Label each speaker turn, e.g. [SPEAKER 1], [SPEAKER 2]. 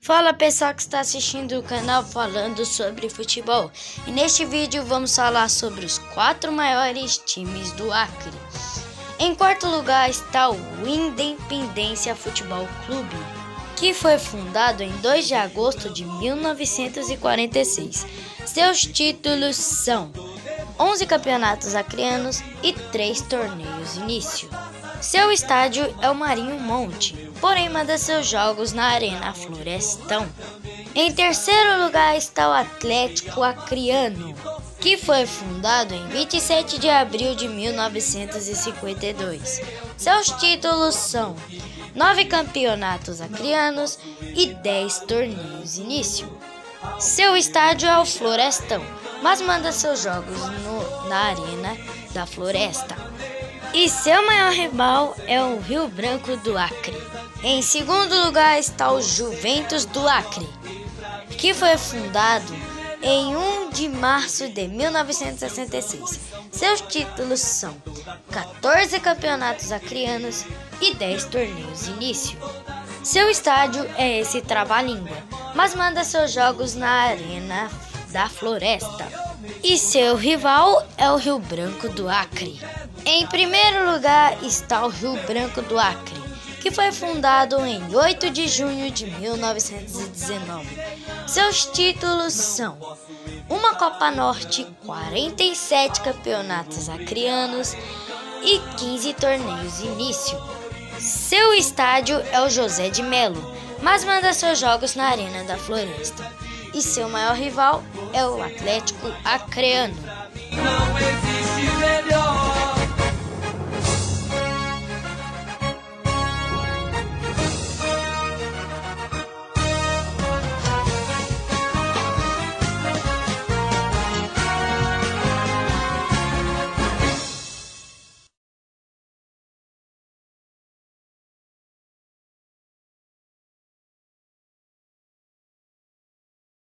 [SPEAKER 1] Fala pessoal que está assistindo o canal falando sobre futebol. E neste vídeo vamos falar sobre os quatro maiores times do Acre. Em quarto lugar está o Independência Futebol Clube, que foi fundado em 2 de agosto de 1946. Seus títulos são 11 campeonatos acreanos e 3 torneios início. Seu estádio é o Marinho Monte, porém manda seus jogos na Arena Florestão. Em terceiro lugar está o Atlético Acreano, que foi fundado em 27 de abril de 1952. Seus títulos são nove campeonatos acreanos e 10 torneios início. Seu estádio é o Florestão, mas manda seus jogos no, na Arena da Floresta. E seu maior rival é o Rio Branco do Acre. Em segundo lugar está o Juventus do Acre, que foi fundado em 1 de março de 1966. Seus títulos são 14 campeonatos acreanos e 10 torneios início. Seu estádio é esse Trava-Língua, mas manda seus jogos na Arena da Floresta. E seu rival é o Rio Branco do Acre. Em primeiro lugar está o Rio Branco do Acre, que foi fundado em 8 de junho de 1919. Seus títulos são uma Copa Norte, 47 campeonatos acreanos e 15 torneios início. Seu estádio é o José de Melo, mas manda seus jogos na Arena da Floresta. E seu maior rival é o Atlético Acreano.